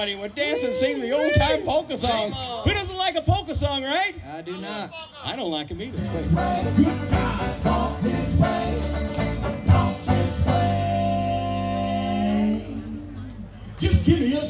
everybody. We're dancing, singing the old time polka songs. Who doesn't like a polka song, right? I do not. I don't like them either. Just give me a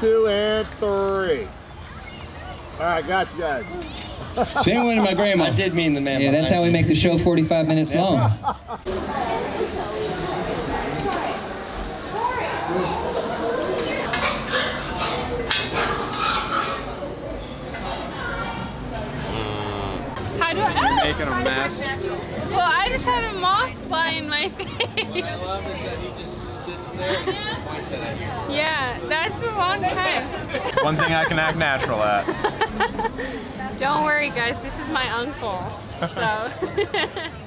two, and three. All right, got you guys. Same way to my grandma. I did mean the man. Yeah, that's how we make the show 45 minutes long. How do I? Ah, making a mess. Well, I just had a moth fly in my face. Yeah, that's a long time. One thing I can act natural at. Don't worry, guys. This is my uncle. So.